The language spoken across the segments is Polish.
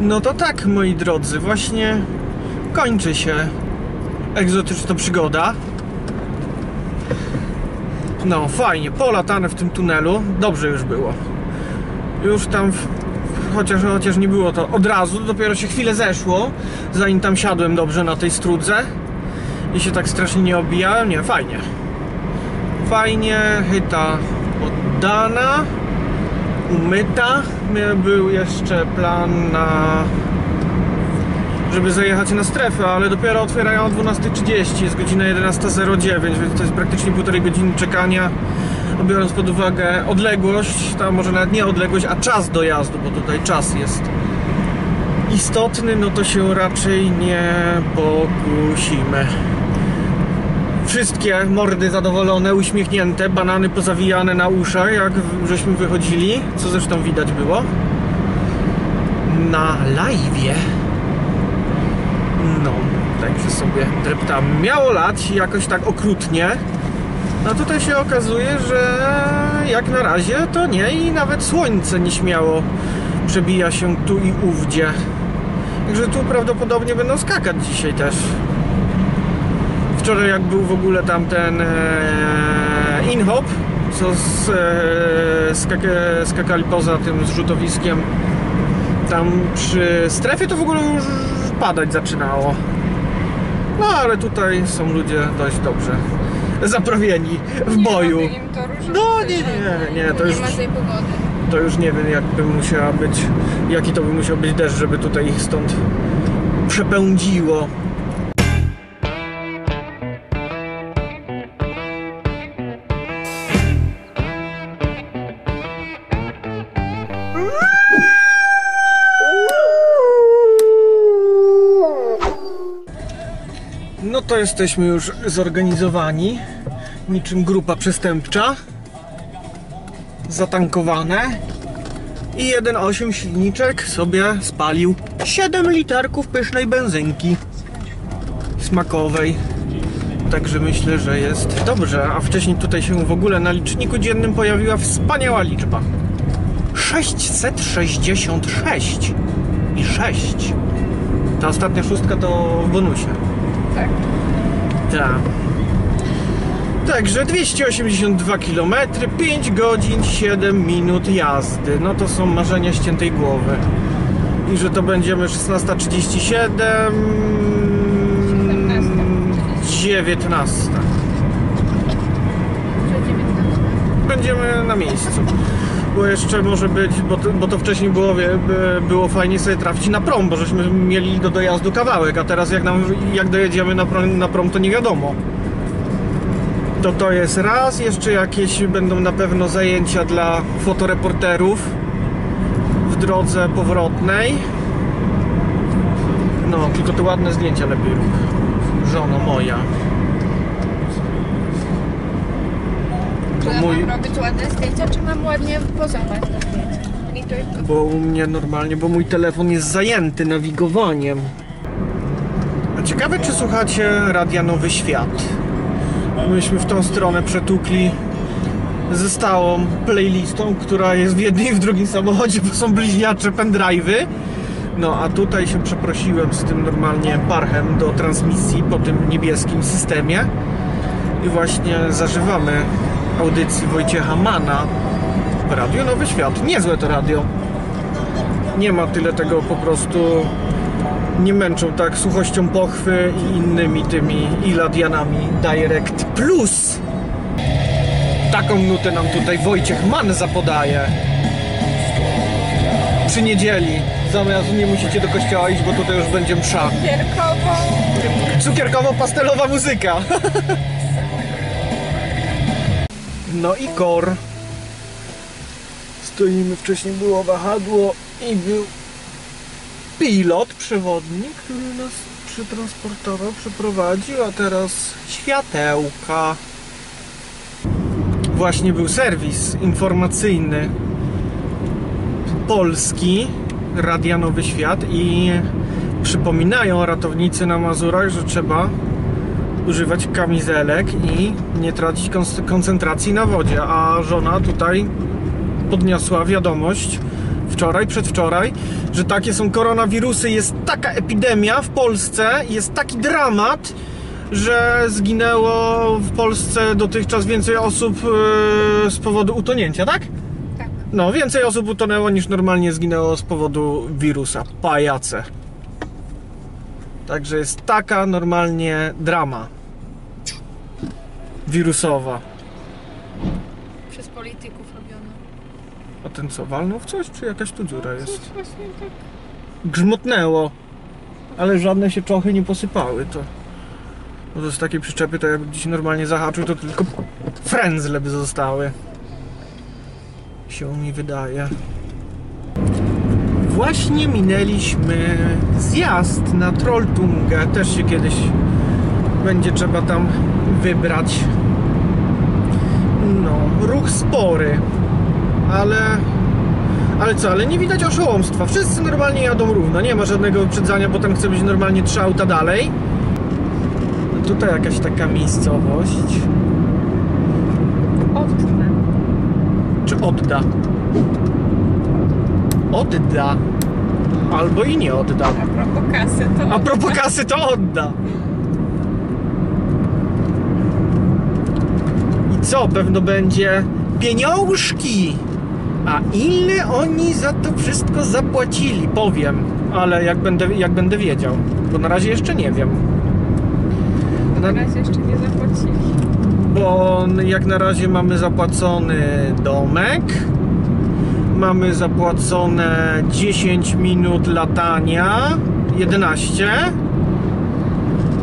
No to tak, moi drodzy, właśnie kończy się egzotyczna przygoda. No, fajnie, polatane w tym tunelu, dobrze już było. Już tam, w, chociaż, chociaż nie było to od razu, dopiero się chwilę zeszło, zanim tam siadłem dobrze na tej strudze i się tak strasznie nie obijałem. Nie, fajnie. Fajnie, chyta oddana, umyta. Był jeszcze plan na żeby zajechać na strefę, ale dopiero otwierają o 12.30, jest godzina 11.09, więc to jest praktycznie półtorej godziny czekania. Biorąc pod uwagę odległość, tam może nawet nie odległość, a czas dojazdu, bo tutaj czas jest istotny, no to się raczej nie pokusimy. Wszystkie mordy zadowolone, uśmiechnięte, banany pozawijane na uszach, jak żeśmy wychodzili, co zresztą widać było na live'ie. No, także sobie dreptam. Miało lać jakoś tak okrutnie. A tutaj się okazuje, że jak na razie to nie i nawet słońce nieśmiało przebija się tu i ówdzie. Także tu prawdopodobnie będą skakać dzisiaj też. Wczoraj jak był w ogóle tam ten e, inhop, co z, e, skaka, skakali poza tym zrzutowiskiem tam przy strefie to w ogóle już padać zaczynało. No ale tutaj są ludzie dość dobrze zaprawieni w boju. Nie różnicy, No, nie, że nie, nie, to już- Nie ma tej pogody. To już nie wiem jakby musiała być, jaki to by musiał być deszcz, żeby tutaj ich stąd przepędziło. Jesteśmy już zorganizowani, niczym grupa przestępcza zatankowane i 1.8 silniczek sobie spalił 7 literków pysznej benzynki smakowej. Także myślę, że jest dobrze. A wcześniej tutaj się w ogóle na liczniku dziennym pojawiła wspaniała liczba. 666 i 6. Ta ostatnia szóstka to w bonusie. Tak. Tak. Także 282 km, 5 godzin, 7 minut jazdy. No to są marzenia ściętej głowy. I że to będziemy 16.37, 19. Będziemy na miejscu. Bo jeszcze może być, bo to, bo to wcześniej było, wie, by- było fajnie sobie trafić na prom, bo żeśmy mieli do dojazdu kawałek, a teraz jak, nam, jak dojedziemy na prom, na prom to nie wiadomo. To to jest raz, jeszcze jakieś będą na pewno zajęcia dla fotoreporterów w drodze powrotnej. No, tylko te ładne zdjęcia lepiej rób. Żono moja. Czy mój, mam robić ładne zdjęcia, czy mam ładnie pozować bo u mnie normalnie, bo mój telefon jest zajęty nawigowaniem. A ciekawe, czy słuchacie Radia Nowy Świat? Myśmy w tą stronę przetukli ze stałą playlistą, która jest w jednym i w drugim samochodzie, bo są bliźniacze pendrive'y. No a tutaj się przeprosiłem z tym normalnie parchem do transmisji po tym niebieskim systemie. I właśnie zażywamy audycji Wojciecha Mana Radio Nowy Świat. Niezłe to radio. Nie ma tyle tego po prostu. Nie męczą tak suchością pochwy i innymi tymi iladianami Direct Plus. Taką nutę nam tutaj Wojciech Man zapodaje. Przy niedzieli. Zamiast nie musicie do kościoła iść, bo tutaj już będzie msza. Cukierkowo. Cukierkowo-pastelowa muzyka. No i kor. Stoimy, wcześniej było wahadło i był pilot, przewodnik, który nas przetransportował, przeprowadził, a teraz światełka. Właśnie był serwis informacyjny polski Radia Nowy Świat i przypominają ratownicy na Mazurach, że trzeba używać kamizelek i nie tracić koncentracji na wodzie, a żona tutaj podniosła wiadomość wczoraj, przedwczoraj, że takie są koronawirusy, jest taka epidemia w Polsce, jest taki dramat, że zginęło w Polsce dotychczas więcej osób e, z powodu utonięcia, tak? Tak. No, więcej osób utonęło niż normalnie zginęło z powodu wirusa. Pajace. Także jest taka normalnie drama wirusowa. Przez polityków robione. A ten co, walnął w coś, czy jakaś tu dziura jest? Coś właśnie tak. Grzmotnęło, ale żadne się czochy nie posypały, to... No to z takiej przyczepy, to jakby gdzieś normalnie zahaczył, to tylko frędzle by zostały. Się mi wydaje. Właśnie minęliśmy zjazd na Trolltungę. Też się kiedyś będzie trzeba tam wybrać. No, ruch spory, ale ale co, ale nie widać oszołomstwa. Wszyscy normalnie jadą równo, nie ma żadnego wyprzedzania, bo tam chce być normalnie trzy auta dalej. No tutaj jakaś taka miejscowość. Odtnę. Czy odda? Odda. Albo i nie odda. A propos kasy, to A propos kasy to odda. Co? Pewno będzie pieniążki. A ile oni za to wszystko zapłacili? Powiem, ale jak będę, jak będę wiedział. Bo na razie jeszcze nie wiem. Na, na razie jeszcze nie zapłacili. bo jak na razie mamy zapłacony domek, mamy zapłacone 10 minut latania, 11.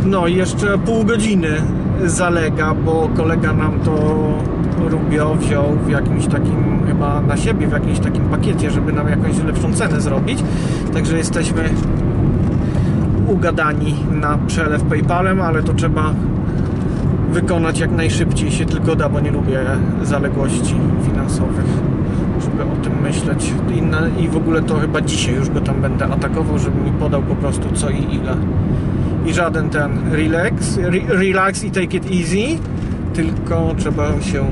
No i jeszcze pół godziny zalega, bo kolega nam to Rubio wziął w jakimś takim, chyba na siebie, w jakimś takim pakiecie, żeby nam jakąś lepszą cenę zrobić. Także jesteśmy ugadani na przelew PayPalem, ale to trzeba wykonać jak najszybciej się tylko da, bo nie lubię zaległości finansowych, żeby o tym myśleć. I, na, I w ogóle to chyba dzisiaj już go tam będę atakował, żeby mi podał po prostu co i ile. I żaden ten relax, re, relax i take it easy, tylko trzeba się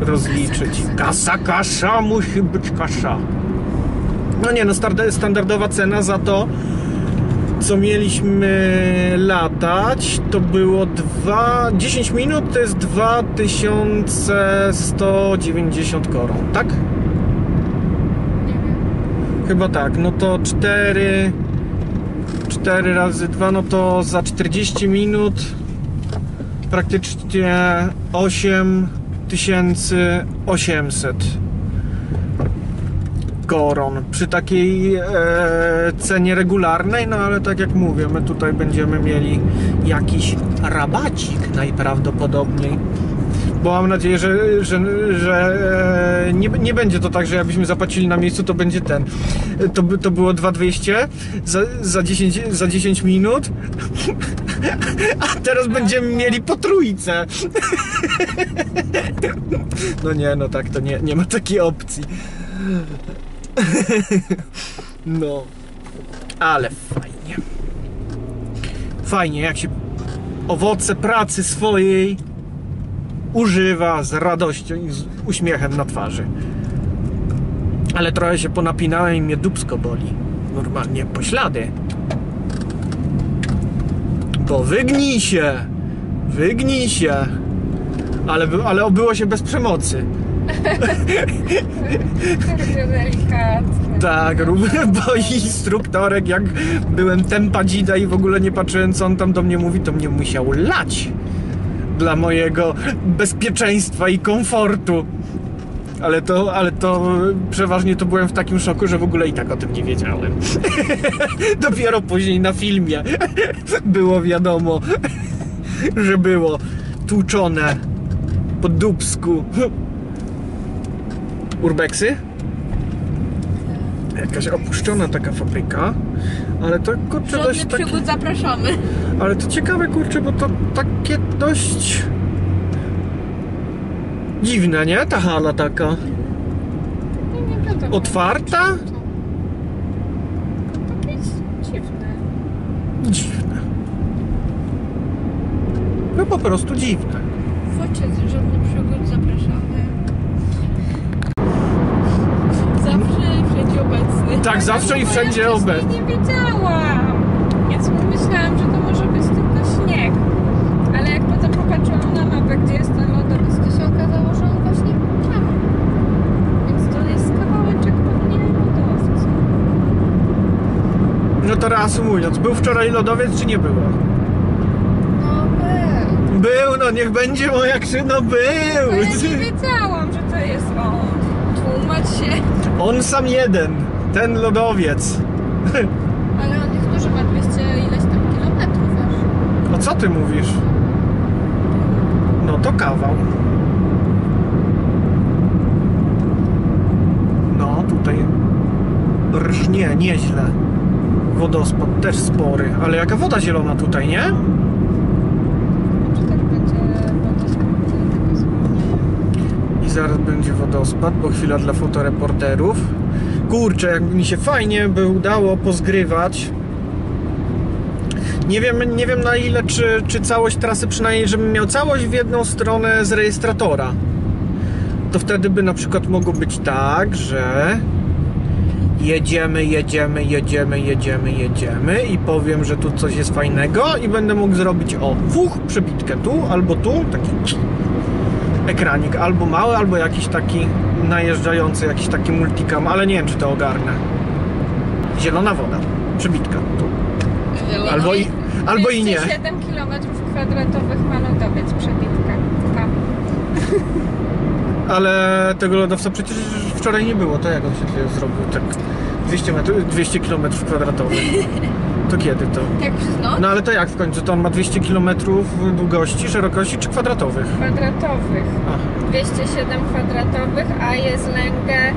rozliczyć. Kasa, kasza, musi być kasza. No nie, no standardowa cena za to, co mieliśmy latać, to było 2, 10 minut to jest 2190 koron, tak? Chyba tak, no to 4 4 razy 2, no to za 40 minut praktycznie 8800 koron przy takiej e, cenie regularnej, no ale tak jak mówię, my tutaj będziemy mieli jakiś rabacik najprawdopodobniej. Bo mam nadzieję, że, że, że e, nie, nie będzie to tak, że jakbyśmy zapłacili na miejscu, to będzie ten. To, to było 2200 za, za, 10, za 10 minut, a teraz będziemy mieli po trójce. No nie, no tak, to nie, nie ma takiej opcji. No, ale fajnie. Fajnie, jak się owoce pracy swojej używa z radością i z uśmiechem na twarzy. Ale trochę się ponapinałem i mnie dupsko boli. Normalnie poślady. Bo wygnij się! Wygnij się! Ale, ale obyło się bez przemocy. Tak, bo instruktorek, jak byłem tempa dzida i w ogóle nie patrzyłem, co on tam do mnie mówi, to mnie musiał lać dla mojego bezpieczeństwa i komfortu. Ale to, ale to przeważnie to byłem w takim szoku, że w ogóle i tak o tym nie wiedziałem. Dopiero później na filmie było wiadomo, że było tłuczone po dubsku. Urbexy? Jakaś opuszczona taka fabryka, ale to kurczę dość przygód zapraszamy. ale to ciekawe kurczę, bo to takie dość dziwne, nie? Ta hala taka. Otwarta? To jest dziwne. Dziwne. No po prostu dziwne. Oczy żadnych przygód zapraszamy. Obecny. Zawsze i wszędzie ja nie wiedziałam. Więc myślałam, że to może być tylko śnieg. Ale jak potem popatrzyłam na mapę, gdzie jest ten lodowiec, To się okazało, że on właśnie tam. więc to jest kawałeczek pewnie lodowca. No to reasumując, był wczoraj lodowiec czy nie było? No był. Był, no niech będzie moja krzyno, No ja nie był! wiedziałam, że to jest on. Tłumacz się. On sam jeden, ten lodowiec. Ale on jest duży, ma 200 ileś tam kilometrów aż. O co ty mówisz? No to kawał. No tutaj rżnie, nieźle. Wodospad też spory, ale jaka woda zielona tutaj, nie? Czy też będzie wodospad tego? I zaraz będzie wodospad, bo chwila dla fotoreporterów. Kurczę, jakby mi się fajnie by udało pozgrywać. Nie wiem, nie wiem na ile, czy, czy całość trasy, przynajmniej żebym miał całość w jedną stronę z rejestratora. To wtedy by na przykład mogło być tak, że jedziemy, jedziemy, jedziemy, jedziemy, jedziemy i powiem, że tu coś jest fajnego i będę mógł zrobić o, fuch, przebitkę tu albo tu, taki ekranik albo mały, albo jakiś taki najeżdżający, jakiś taki multicam, ale nie wiem czy to ogarnę. Zielona woda, przebitka tu. Albo i, albo i nie. 7 km kwadratowych ma lodowiec przebitka. Tam. Ale tego lodowca przecież wczoraj nie było, to jak on się tutaj zrobił? Tak 200 metrów, 200 km kwadratowych. To kiedy to? Jak przez noc? No ale to jak w końcu? To on ma 200 km długości, szerokości czy kwadratowych? Kwadratowych. A, 207 kwadratowych, a jest lęgę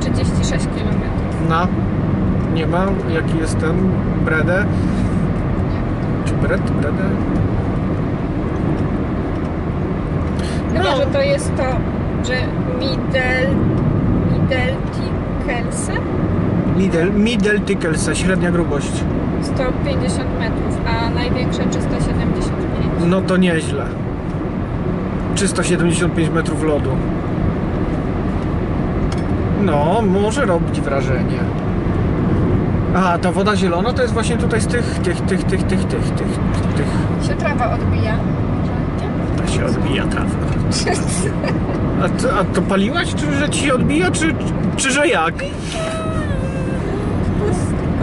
36 km. na? Nie ma? Jaki jest ten? Bredę? Czy bred? Bredę? Chyba, No. że to jest to, że Middle, Middle Tickelsa Middle, middle Tickelsa, średnia grubość. 150 metrów, a największe 375. No to nieźle. 375 metrów lodu. No, może robić wrażenie. A, ta woda zielona to jest właśnie tutaj z tych, tych, tych, tych, tych, tych, tych, tych. Się trawa odbija. To się odbija trawa. A to, a to paliłaś, czy że ci się odbija, czy, czy że jak?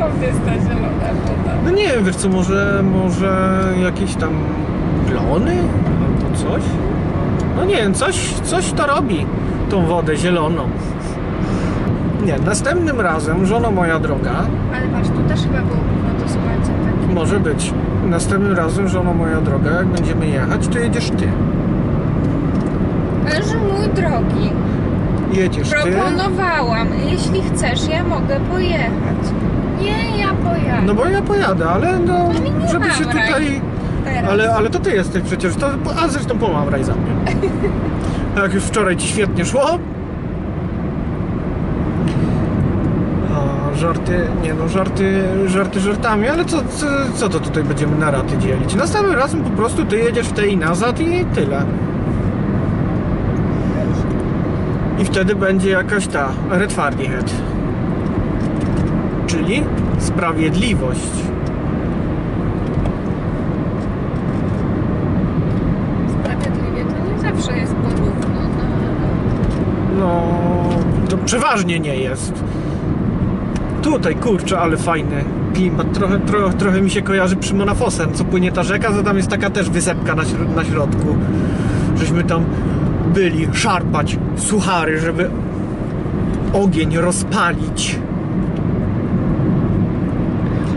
Skąd jest ta zielona woda? No nie wiem, wiesz co, może, może jakieś tam plony albo coś? No nie wiem, coś, coś to robi, tą wodę zieloną. Nie, następnym razem, żono moja droga, Ale patrz, tu też chyba było wodospadzie takie. może być, następnym razem, żono moja droga, jak będziemy jechać, to jedziesz ty. Że mój drogi, Jedziesz ty. proponowałam, jeśli chcesz, ja mogę pojechać. Nie, ja pojadę. No bo ja pojadę, ale no, nie żeby się tutaj... Teraz. Ale, ale to ty jesteś przecież, to, a zresztą pomamraj za mnie. A jak już wczoraj ci świetnie szło? O, żarty, nie no, żarty, żarty żartami, ale co, co, co to tutaj będziemy na raty dzielić? Następnym razem po prostu ty jedziesz w tej i nazad i tyle. I wtedy będzie jakaś ta Red Fardy Head. Czyli sprawiedliwość. Sprawiedliwie to nie zawsze jest porówno. No. No, to przeważnie nie jest. Tutaj, kurczę, ale fajny klimat. Trochę, trochę, trochę mi się kojarzy przy Monafosem, co płynie ta rzeka, to tam jest taka też wysepka na, środ- na środku. Żeśmy tam byli szarpać suchary, żeby ogień rozpalić.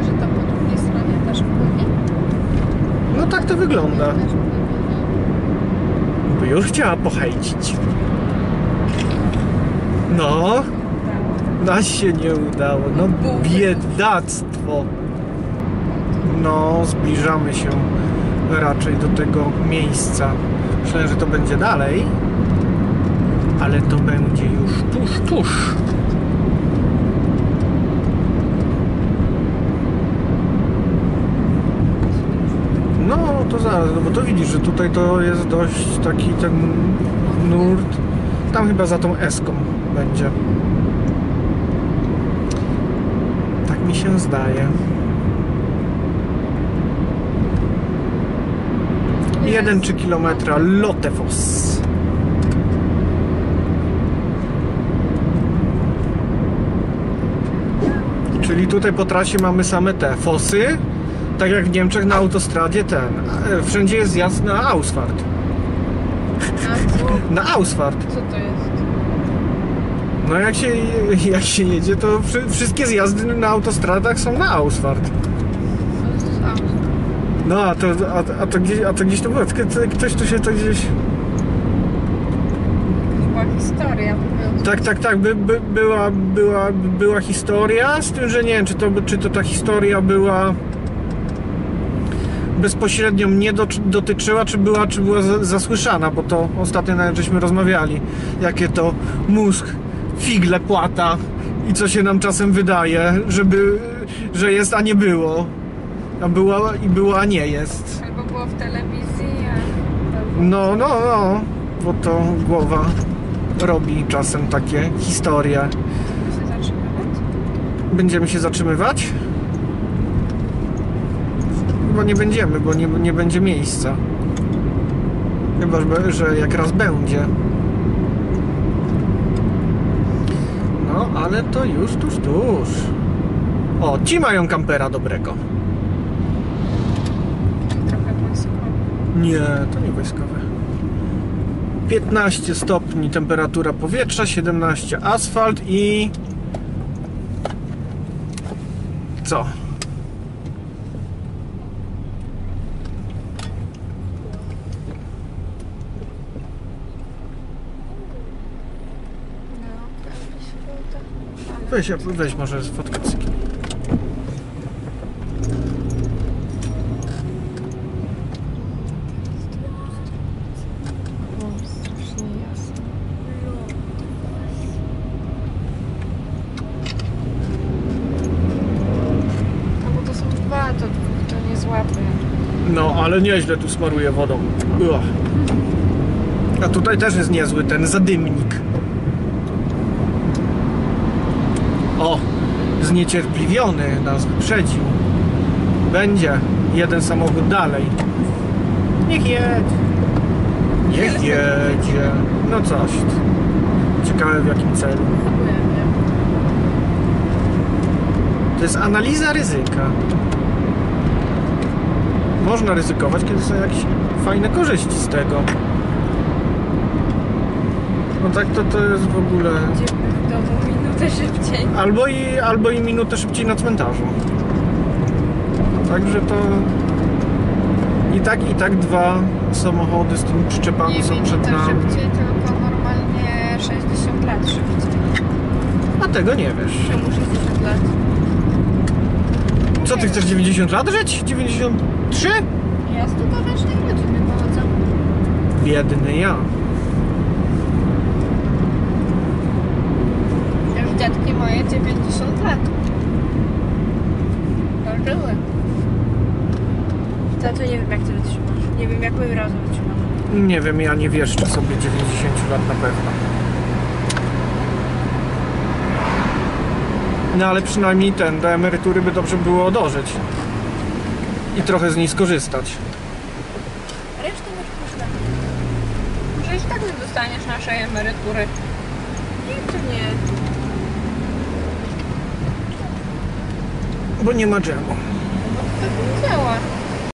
Że to po drugiej stronie też płynie? No tak to wygląda. By już chciała pohejcić. No, nas się nie udało. No, biedactwo. No, zbliżamy się raczej do tego miejsca. Myślałem, że to będzie dalej, ale to będzie już tuż, tuż. No, to zaraz, no bo to widzisz, że tutaj to jest dość taki ten nurt. Tam chyba za tą eską będzie. się zdaje. Jeden czy kilometra Lotefos. Czyli tutaj po trasie mamy same te fosy, tak jak w Niemczech na autostradzie ten. e, Wszędzie jest zjazd na Ausfahrt. Na Ausfahrt. Co to jest? No jak się, jak się jedzie, to wszy- wszystkie zjazdy na autostradach są na Ausfahrt. No a to, a, a to, gdzieś, a to gdzieś to było, ktoś tu się to gdzieś... Była historia. Tak, tak, tak, by, by, była, była, była historia, z tym, że nie wiem, czy to, czy to ta historia była bezpośrednio mnie do, dotyczyła, czy była, czy była za- zasłyszana, bo to ostatnio nawet żeśmy rozmawiali, jakie to mózg, figle płata i co się nam czasem wydaje, żeby, że jest, a nie było. A była i było, a nie jest. Albo było w telewizji, a... No, no, no, bo to głowa robi czasem takie historie. się zatrzymywać? Będziemy się zatrzymywać? Chyba nie będziemy, bo nie, nie będzie miejsca. Chyba, że- jak raz będzie. No, ale to już tuż, tuż. O, ci mają kampera dobrego. Trochę wojskowo. Nie, to nie wojskowe. 15 stopni temperatura powietrza, 17 asfalt i... Co? No, prawie się uda. Weź, weź może fotkę jasno. No bo to są dwa, to dwóch to nie złapie. No, ale nieźle tu smaruje wodą. Ua. A tutaj też jest niezły ten zadymnik. O, zniecierpliwiony nas wyprzedził. Będzie jeden samochód dalej. Niech jedzie. Niech jedzie. No coś. Ciekawe w jakim celu. To jest analiza ryzyka. Można ryzykować, kiedy są jakieś fajne korzyści z tego. No tak to to jest w ogóle... Idziemy w domu minutę szybciej. Albo i, albo i minutę szybciej na cmentarzu. Także to... I tak, i tak dwa samochody z tymi przyczepami Nie są przed nami. szybciej, tylko normalnie 60 lat szybciej. A tego nie wiesz. Czemu 60 lat? Co, ty chcesz 90 lat żyć? 93? Ja z tylko ręcznej rodziny pochodzę. Biedny ja. Już dziadki moje 90 lat. Dożyły. To, to nie wiem jak ty wytrzymasz. Nie wiem jak my razem wytrzymamy. Nie wiem, ja nie wieszczę sobie 90 lat na pewno. No ale przynajmniej ten, do emerytury by dobrze było dożyć. I trochę z niej skorzystać. Resztę masz puszczę. Może i tak nie dostaniesz naszej emerytury. Nie, to nie. bo nie ma dżemu. No to.